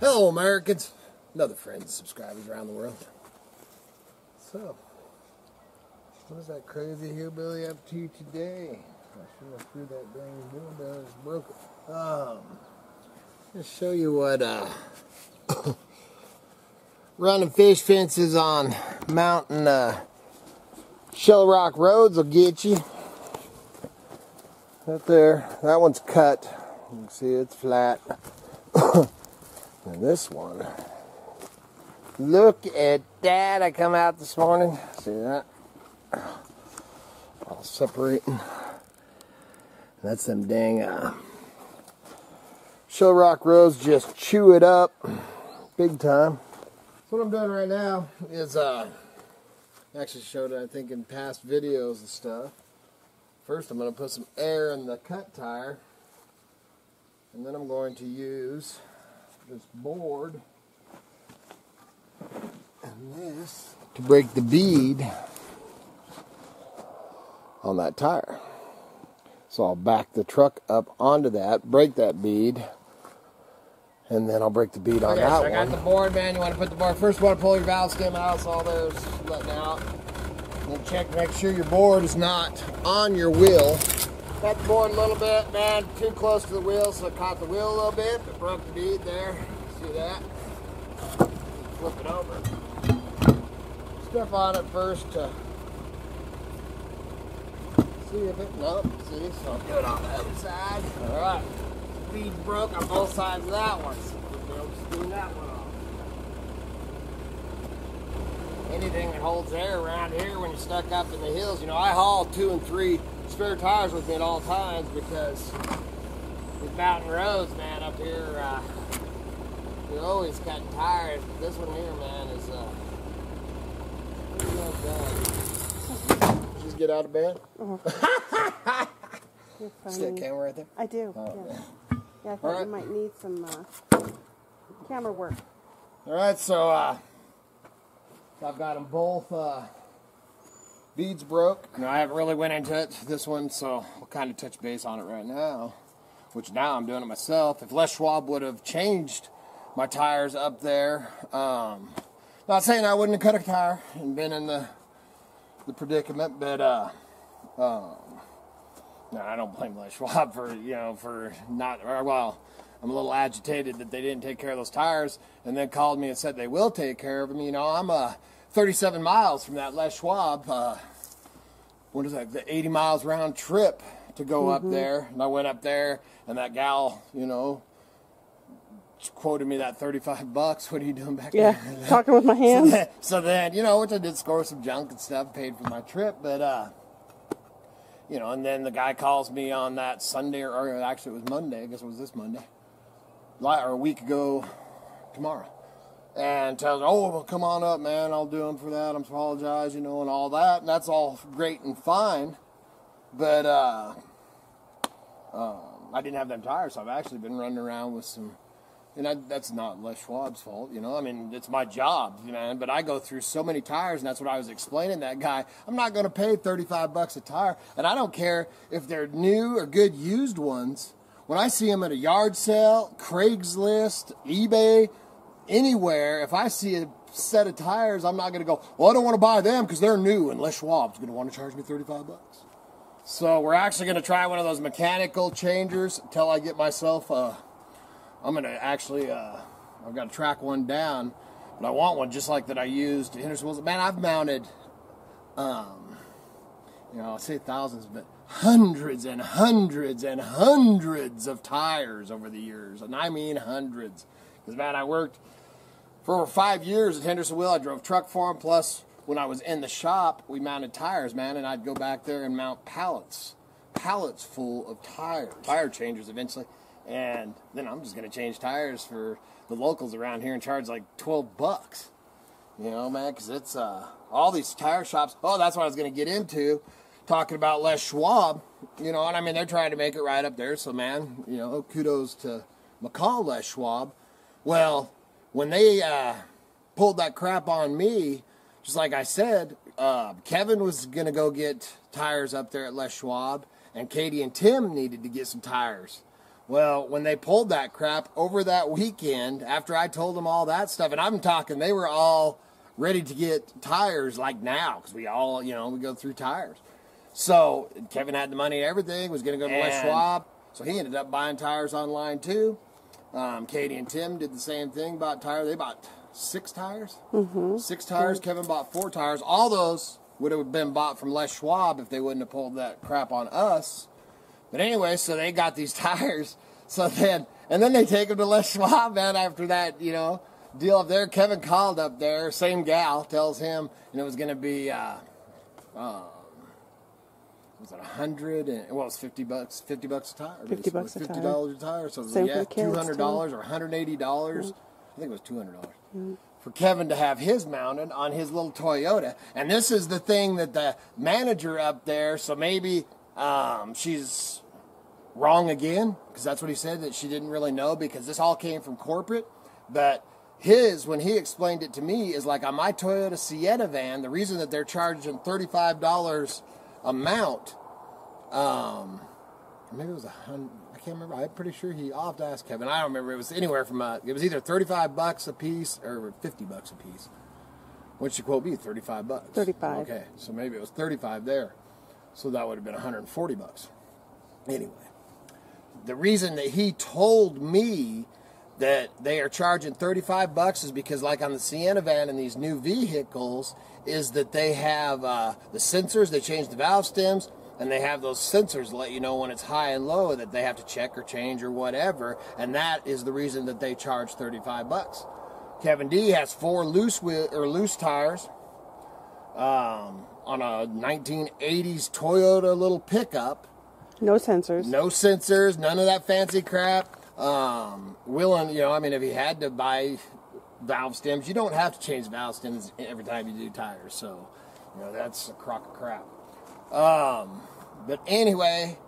Hello, Americans, and other friends and subscribers around the world. So, what is that crazy hillbilly up to today? I should have threw that dang down. It's broken. Um, just show you what uh, running fish fences on mountain uh, Shell Rock roads will get you. Right there, that one's cut. You can see it's flat. and this one, look at that. I come out this morning. See that? All separating. That's them dang uh, Shell Rock roads just chew it up big time. What I'm doing right now is uh, actually showed I think in past videos and stuff. First I'm going to put some air in the cut tire and then I'm going to use this board and this to break the bead on that tire. So I'll back the truck up onto that, break that bead, and then I'll break the bead on okay, that so I got one. the board, man. You want to put the board first. You want to pull your valve stem out, so all those letting out. Then check make sure your board is not on your wheel. Got the board a little bit, man. Too close to the wheel, so it caught the wheel a little bit, but broke the bead there. See that? Flip it over. Stuff on it first to see if it. Nope. See, so I'll do it on the other side. All right. Bead broke on both sides of that one. So we'll clean that one off. Anything that holds air around here when you're stuck up in the hills. You know, I haul two and three spare tires with me at all times because with mountain roads, man, up here, uh, you're always cutting tires. But this one here, man, is uh, pretty well done. You just get out of bed? You're See that camera right there? I do. Oh, yeah. yeah, I thought Alright. you might need some uh, camera work. All right, so uh, I've got them both. Uh, beads broke. No, I haven't really went into it this one, so we'll kind of touch base on it right now. Which now I'm doing it myself. If Les Schwab would have changed my tires up there, um, not saying I wouldn't have cut a tire and been in the the predicament, but uh, um, no, I don't blame Les Schwab for you know for not well. I'm a little agitated that they didn't take care of those tires, and then called me and said they will take care of them. You know, I'm uh, 37 miles from that Les Schwab. Uh, what is that? The 80 miles round trip to go up there, and I went up there, and that gal, you know, quoted me that 35 bucks. What are you doing back Yeah, there? talking with my So hands. then, so then, you know, which I did score some junk and stuff, paid for my trip, but uh, you know, and then the guy calls me on that Sunday, or, or actually it was Monday. I guess it was this Monday, or a week ago tomorrow, and tells, "Oh, well, come on up, man. I'll do them for that. I'm apologize, you know, and all that, and that's all great and fine, but uh, um, I didn't have them tires, so I've actually been running around with some." And I, that's not Les Schwab's fault, you know. I mean, it's my job, man. But I go through so many tires, and that's what I was explaining that guy. I'm not going to pay 35 bucks a tire, and I don't care if they're new or good used ones. When I see them at a yard sale, Craigslist, eBay, anywhere, if I see a set of tires, I'm not going to go. Well, I don't want to buy them because they're new, and Les Schwab's going to want to charge me 35 bucks. So we're actually going to try one of those mechanical changers until I get myself a. I'm gonna actually, uh, I've got to track one down, but I want one just like that I used. Henderson Wilson. Man, I've mounted, um, you know, I'll say thousands, but hundreds and hundreds and hundreds of tires over the years, and I mean hundreds. Because man, I worked for over five years at Henderson Wheel. I drove truck for him. Plus, when I was in the shop, we mounted tires, man, and I'd go back there and mount pallets, pallets full of tires, tire changers eventually. And then I'm just gonna change tires for the locals around here and charge like 12 bucks. You know, man, because it's uh, all these tire shops. Oh, that's what I was gonna get into, talking about Les Schwab. You know, and I mean they're trying to make it right up there. So, man, you know, kudos to McCall Les Schwab. Well, when they uh, pulled that crap on me, just like I said, uh, Kevin was gonna go get tires up there at Les Schwab, and Katie and Tim needed to get some tires. Well, when they pulled that crap over that weekend, after I told them all that stuff, and I'm talking, they were all ready to get tires like now because we all, you know, we go through tires. So Kevin had the money and everything, was going to go to Les Schwab. So he ended up buying tires online too. Um, Katie and Tim did the same thing, bought tires. They bought six tires. Mm-hmm. Six tires. Kevin bought four tires. All those would have been bought from Les Schwab if they wouldn't have pulled that crap on us. But anyway, so they got these tires. So then, and then they take them to Les Schwab, man, after that, you know, deal up there. Kevin called up there, same gal, tells him, and it was going to be, uh, um, was it a hundred and well, it was fifty bucks, fifty bucks a tire, 50 bucks a fifty dollars a tire. So it was, Same yeah, two hundred dollars or one hundred eighty dollars. I think it was two hundred dollars for Kevin to have his mounted on his little Toyota. And this is the thing that the manager up there. So maybe um, she's wrong again because that's what he said that she didn't really know because this all came from corporate but his when he explained it to me is like on my toyota sienna van the reason that they're charging $35 amount um maybe it was a hundred i can't remember. I'm pretty sure he have to ask kevin. I don't remember. It was anywhere from uh, it was either 35 bucks a piece or 50 bucks a piece. What should quote be? 35 bucks. 35. okay so maybe it was 35 there. So that would have been 140 bucks. Anyway the reason that he told me that they are charging 35 bucks is because like on the Sienna van and these new vehicles is that they have uh, the sensors they change the valve stems and they have those sensors let you know when it's high and low that they have to check or change or whatever and that is the reason that they charge 35 bucks Kevin D has four loose wheel or loose tires um, on a 1980s Toyota little pickup No sensors. no sensors, none of that fancy crap. Um, willing, you know, I mean, if he had to buy valve stems, you don't have to change valve stems every time you do tires. So, you know, that's a crock of crap. Um, but anyway,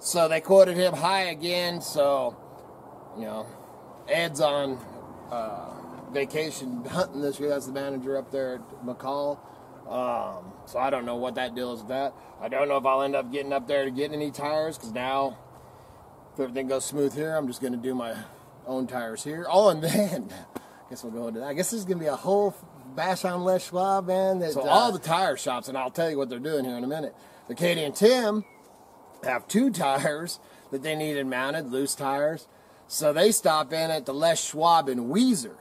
so they quoted him high again. So, you know, Ed's on uh, vacation hunting this year. That's the manager up there at McCall. Um, so I don't know what that deal is with that. I don't know if I'll end up getting up there to get any tires because now, if everything goes smooth here, I'm just going to do my own tires here. Oh, and then I guess we'll go into that. I guess this is going to be a whole bash on Les Schwab, man. That, so uh, all the tire shops, and I'll tell you what they're doing here in a minute. The Katie and Tim have two tires that they needed mounted, loose tires. So they stop in at the Les Schwab in Weiser.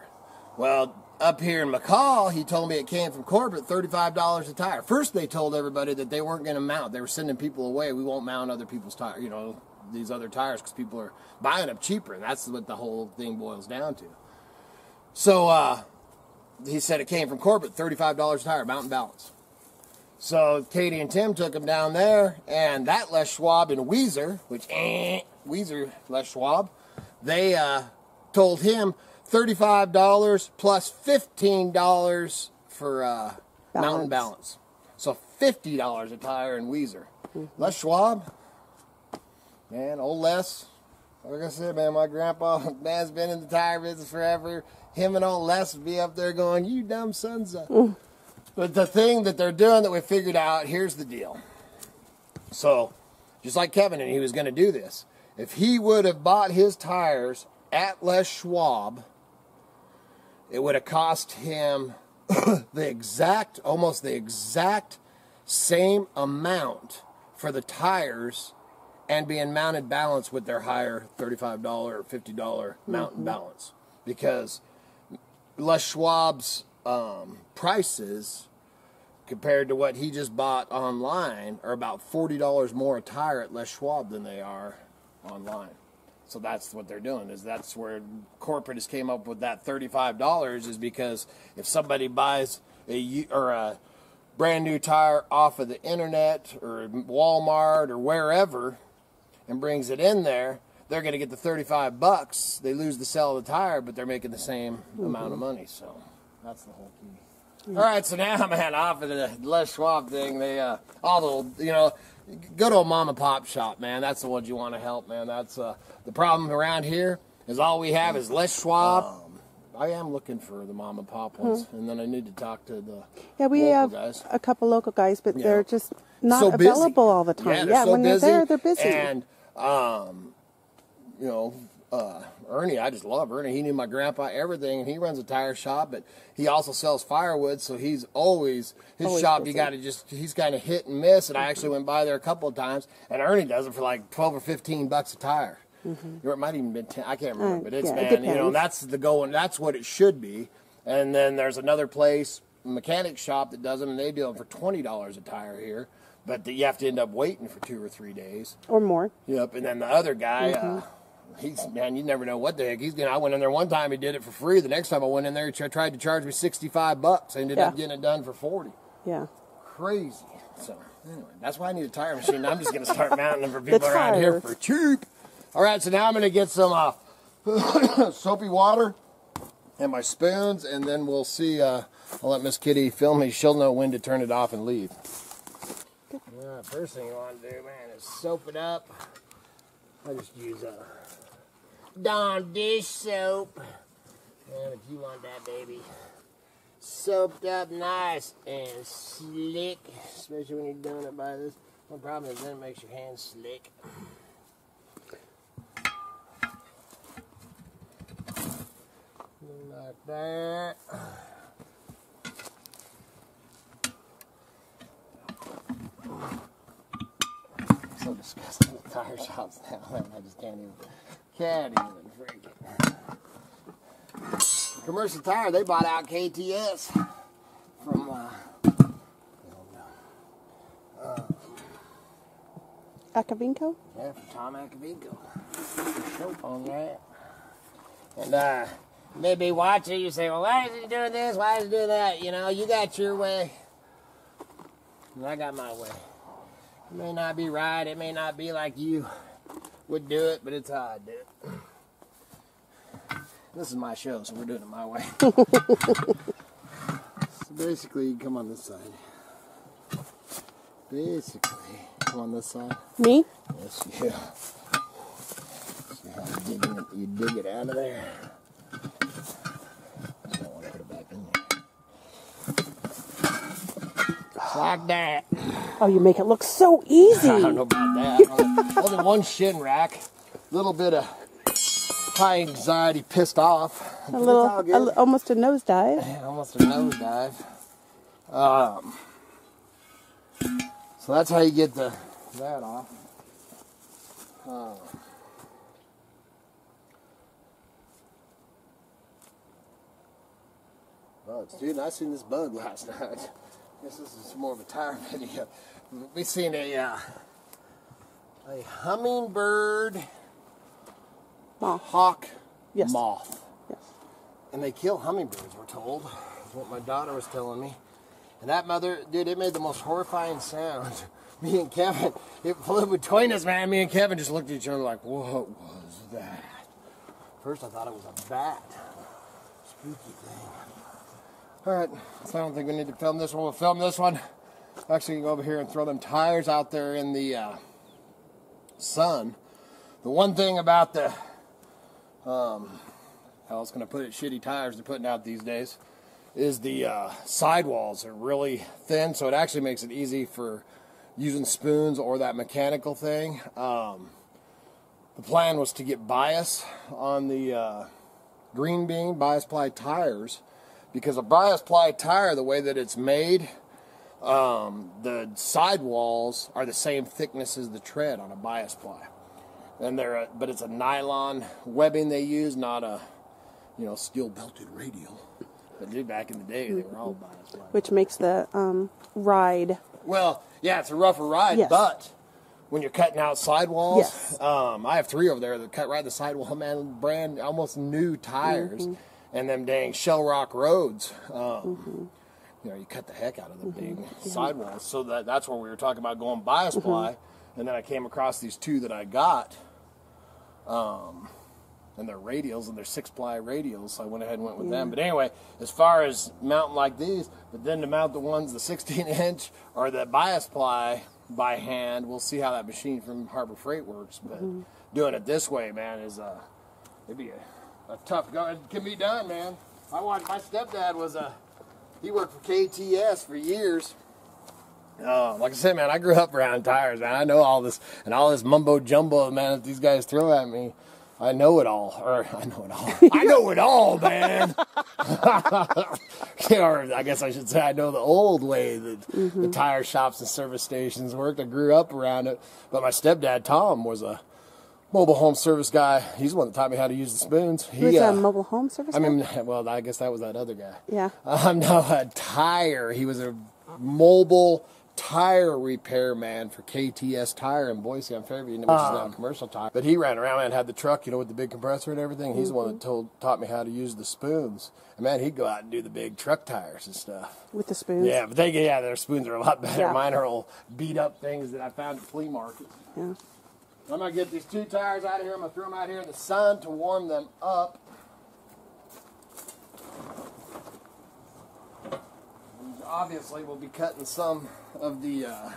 Well, up here in McCall, he told me it came from corporate, $35 a tire. First, they told everybody that they weren't going to mount. They were sending people away. We won't mount other people's tires, you know, these other tires because people are buying them cheaper. And that's what the whole thing boils down to. So uh, he said it came from corporate, $35 a tire, Mountain Balance. So Katie and Tim took him down there, and that Les Schwab and Weiser, which eh, Weiser Les Schwab, they uh, told him thirty-five dollars plus fifteen dollars for uh, Mountain Balance. Balance. So fifty dollars a tire in Weiser. Les Schwab, man, old Les. Like I said, man, my grandpa man's been in the tire business forever. Him and old Les would be up there going, "You dumb sons of." Mm. But the thing that they're doing that we figured out, here's the deal. So, just like Kevin, and he was going to do this. If he would have bought his tires at Les Schwab, it would have cost him the exact, almost the exact same amount for the tires and being mounted balance with their higher $35 or $50 mountain balance. Because Les Schwab's um, prices compared to what he just bought online are about $40 more a tire at Les Schwab than they are online. So that's what they're doing is that's where corporate has came up with that $35 is because if somebody buys a or a brand new tire off of the internet or Walmart or wherever and brings it in there, they're going to get the 35 bucks. They lose the sale of the tire, but they're making the same amount of money. So that's the whole key. All right, so now, man, off of the Les Schwab thing, they uh, all the you know, go to a mom and pop shop, man. That's the ones you want to help, man. That's uh, the problem around here is all we have is Les Schwab I am looking for the mom and pop ones, and then I need to talk to the Yeah, we local have guys. a couple local guys, but Yeah. they're just not So available all the time. Yeah, they're so when busy. they're there, they're busy. And um, you know, uh, Ernie, I just love Ernie. He knew my grandpa, everything, and he runs a tire shop, but he also sells firewood, so he's always his Always shop. You got to just he's kind of hit and miss. And I actually went by there a couple of times, and Ernie does it for like twelve or fifteen bucks a tire. Or it might even been ten. I can't remember, Uh, but it's yeah, it man, you know, that's the going. That's what it should be. And then there's another place, mechanic shop that does them, and they do them for twenty dollars a tire here. But you have to end up waiting for two or three days. or more. Yep, and then the other guy, Mm-hmm. uh, he's man, you never know what the heck he's gonna. I went in there one time, he did it for free. The next time I went in there, he tried to charge me sixty five bucks. I ended up getting it done for forty. Yeah. Crazy. So anyway, that's why I need a tire machine. I'm just gonna start mounting them for people around here for cheap. All right, so now I'm gonna get some uh, soapy water and my spoons, and then we'll see. Uh, I'll let Miss Kitty film me. She'll know when to turn it off and leave. Uh, first thing you want to do, man, is soap it up. I just use a Dawn dish soap. And if you want that, baby, soaped up nice and slick, especially when you're doing it by this. One problem is then it makes your hands slick. Like that. So disgusting with tire shops now. man. I just can't even, can't even freaking. Commercial Tire, they bought out KTS from, uh, Akavinko? yeah, from Tom Akavinko. Soap on that. And, uh, maybe watch it, you say, well, why is he doing this? Why is he doing that? You know, you got your way. And I got my way. It may not be right, it may not be like you would do it, but it's how I do it. This is my show, so we're doing it my way. so basically, you come on this side. Basically, come on this side. Me? Yes, you. See how you dig it, you dig it out of there. Just don't want to put it back in there. Just like that. Oh, you make it look so easy. I don't know about that. Only- Only one shin rack. a little bit of high anxiety, pissed off. A little, a, almost a nosedive. Yeah, almost a nosedive. Um, so that's how you get the that off. Um, bugs, dude. I seen this bug last night. Guess this is more of a tire video. We've seen a uh, a hummingbird Moth. hawk Yes. moth. Yes. And they kill hummingbirds, we're told. Is what my daughter was telling me. And that mother, dude, it made the most horrifying sound. Me and Kevin, it flew between us, man. Me and Kevin just looked at each other like, what was that? First, I thought it was a bat. Spooky thing. All right, so I don't think we need to film this one. We'll film this one. Actually, go over here and throw them tires out there in the uh, sun. The one thing about the how I was going to put it, shitty tires they're putting out these days, is the uh, sidewalls are really thin, so it actually makes it easy for using spoons or that mechanical thing. Um, the plan was to get bias on the uh, green bean bias ply tires because a bias ply tire, the way that it's made, um, the sidewalls are the same thickness as the tread on a bias ply and they're a, but it's a nylon webbing they use, not a you know steel belted radial. But back in the day, they were all bias ply. Which makes the um, ride. Well, yeah, it's a rougher ride, Yes. but when you're cutting out sidewalls, Yes. um, I have three over there that cut right the sidewall, man, brand almost new tires, Mm-hmm. And them dang shell rock roads. Um, Mm-hmm. You know, you cut the heck out of the big sidewalls. So that that's where we were talking about going bias ply, Mm-hmm. and then I came across these two that I got. Um, and they're radials and they're six ply radials, so I went ahead and went with them. But anyway, as far as mounting like these, but then to mount the ones the 16 inch or the bias ply by hand, we'll see how that machine from Harbor Freight works. But doing it this way, man, is uh, it'd be a a tough guy. It can be done, man. I watched my stepdad was a he worked for KTS for years. Oh, like I said, man, I grew up around tires, man. I know all this and all this mumbo jumbo, man, that these guys throw at me. I know it all, or I know it all. I know it all, man. or I guess I should say I know the old way that the mm-hmm. tire shops and service stations worked. I grew up around it, but my stepdad Tom was a mobile home service guy. He's the one that taught me how to use the spoons. He was uh, a mobile home service. I guy? mean, well, I guess that was that other guy. yeah. I'm now a tire. He was a mobile tire repair man for KTS Tire in Boise on Fairview, which is now a commercial tire. But he ran around and had the truck, you know, with the big compressor and everything. He's the one that told taught me how to use the spoons. And man, he'd go out and do the big truck tires and stuff. With the spoons. Yeah, but they yeah, their spoons are a lot better. Yeah. Mine are old beat up things that I found at flea markets. Yeah. I'm gonna get these two tires out of here. I'm gonna throw them out here in the sun to warm them up. And obviously, we'll be cutting some of the. Uh,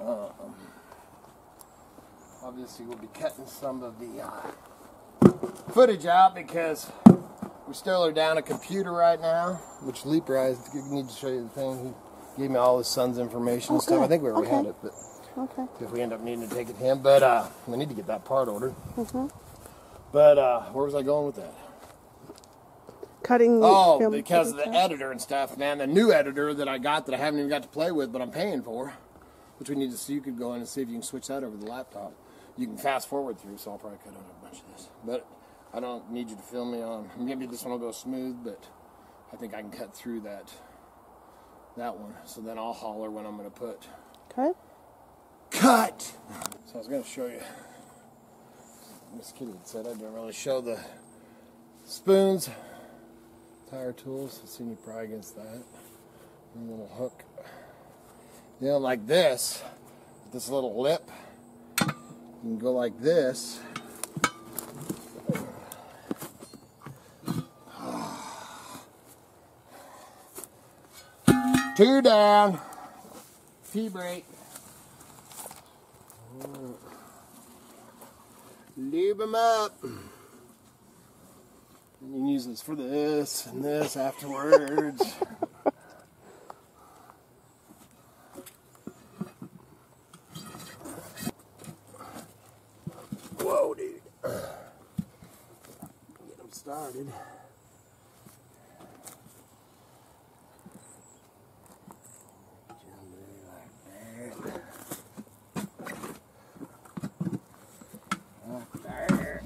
um, obviously, we'll be cutting some of the uh, footage out because we still are down a computer right now. Which Leaper, I need to show you the thing. He gave me all his son's information and stuff. I think we already had it, but Okay. if we end up needing to take it to him. But uh, we need to get that part ordered. Mm-hmm. But uh, where was I going with that? Cutting. Oh, film because of the out? editor and stuff, man. The new editor that I got that I haven't even got to play with, but I'm paying for, which we need to see. You could go in and see if you can switch that over the laptop. You can fast forward through, so I'll probably cut out a bunch of this. But I don't need you to film me on. Maybe this one will go smooth, but I think I can cut through that that one. So then I'll holler when I'm going to put Okay. Cut. So I was going to show you. Miss Kitty had said I didn't really show the spoons, tire tools. I've seen you pry against that. And a little hook. You know, like this, with this little lip. You can go like this. Two down. Tea break. Lube them up. And you can use this for this and this afterwards. Whoa, dude. Get them started. Gently like that. Like there.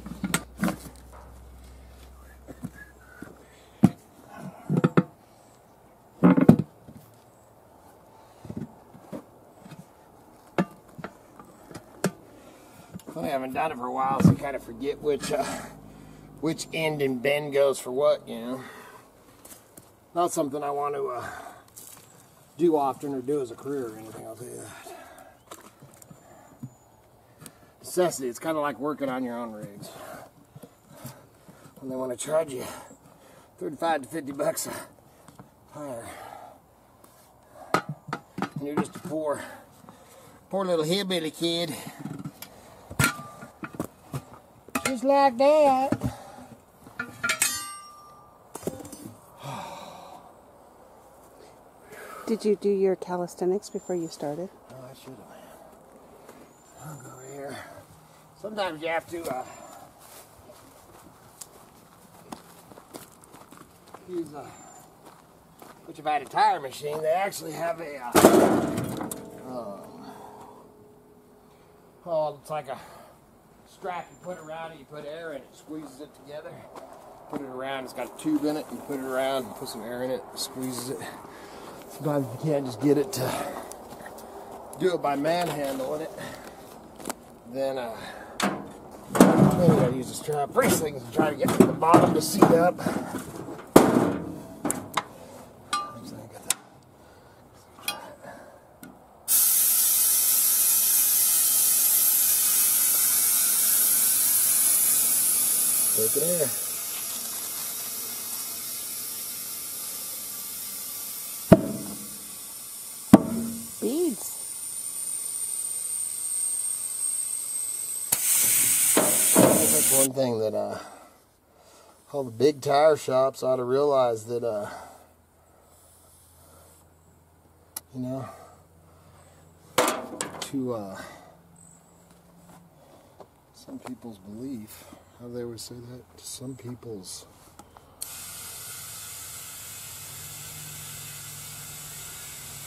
I haven't done it for a while, so I kind of forget which uh, which end and bend goes for what, you know. Not something I want to uh, do often or do as a career or anything. I'll tell you that. Necessity. It's kind of like working on your own rigs. When they want to charge you 35 to 50 bucks a tire. And you're just a poor, poor little hillbilly kid. Just like that. Did you do your calisthenics before you started? Oh, I should have. I'll go over here. Sometimes you have to uh, use a. Which if I had a tire machine, they actually have a. Uh, um, oh, it's like a strap you put around it. You put air in it, squeezes it together. Put it around. It's got a tube in it. You put it around, and put some air in it, squeezes it. Sometimes you can't just get it to do it by manhandling it, then uh, you gotta use a strap brace things to try to get to the bottom to seat up. Actually, I got that. Take it air. Beads. That's one thing that uh, all the big tire shops ought to realize that, uh, you know, to uh, some people's belief, how they would say that? To some people's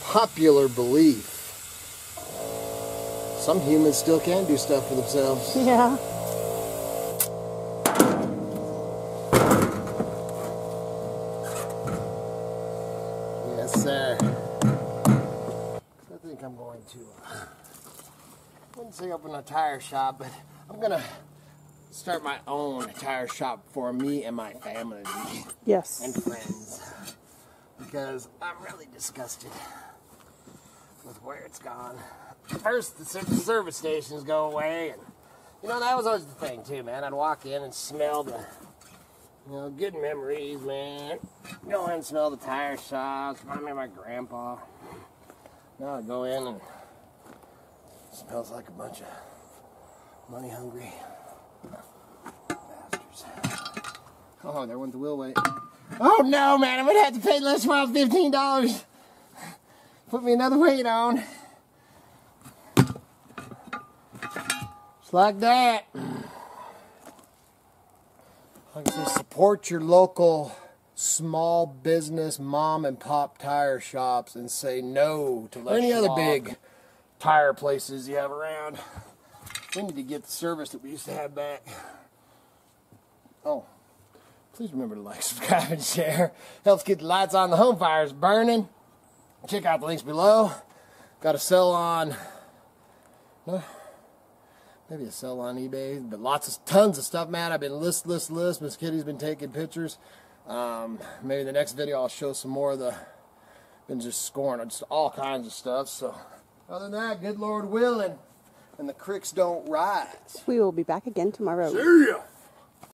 popular belief, some humans still can do stuff for themselves. Yeah. Wouldn't say open a tire shop, but I'm gonna start my own tire shop for me and my family Yes. and friends because I'm really disgusted with where it's gone. First, the service stations go away, and you know that was always the thing too, man. I'd walk in and smell the, you know, good memories, man. Go in and smell the tire shops. Remind me of my grandpa. Now I go in and smells like a bunch of money hungry bastards. Oh, there went the wheel weight. Oh no, man! I'm gonna have to pay less fifteen dollars. Put me another weight on. Just like that. Like I say, support your local small business mom and pop tire shops and say no to any other big tire places you have around. We need to get the service that we used to have back. Oh, please remember to like, subscribe, and share. Helps get the lights on, the home fires burning. Check out the links below. Got a sell on, maybe a sell on eBay, but lots of tons of stuff, man. I've been list, list, list. Miss Kitty's been taking pictures. Um, maybe the next video I'll show some more of the. Been just scoring just all kinds of stuff. So, other than that, good Lord willing, and the creeks don't rise. We will be back again tomorrow. See ya.